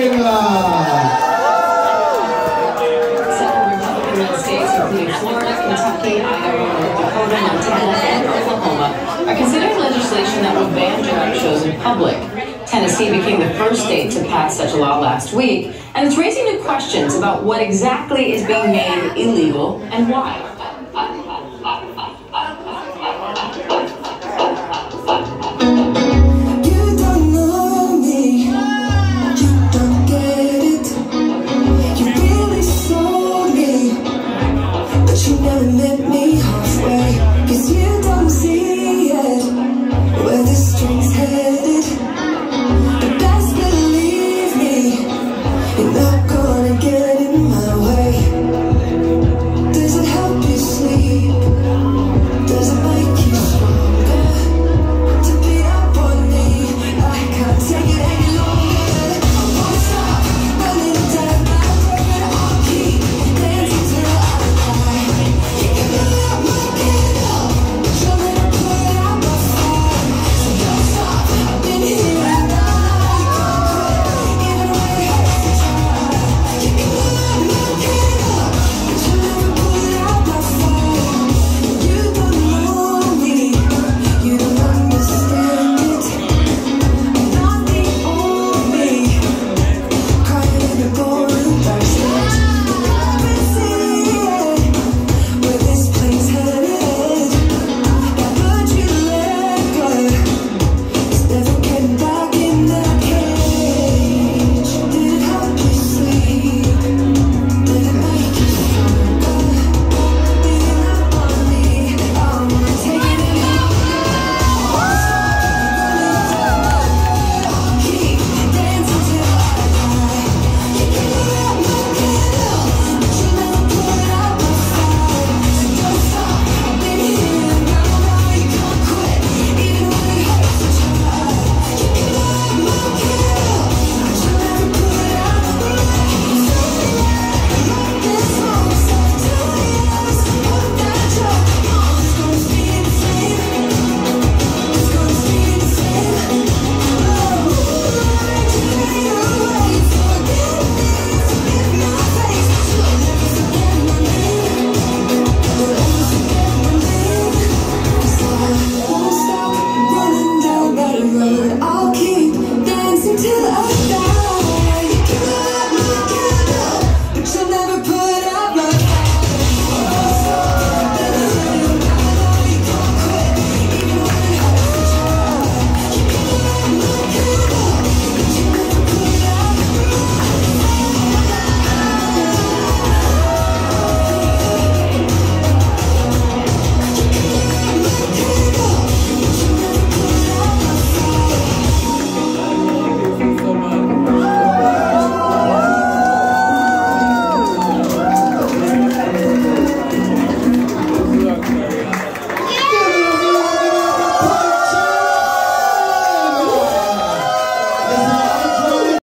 Including Florida, Kentucky, North Dakota, Montana, and Oklahoma, are considering legislation that will ban drag shows in public. Tennessee became the first state to pass such a law last week, and it's raising new questions about what exactly is being made illegal and why. lonely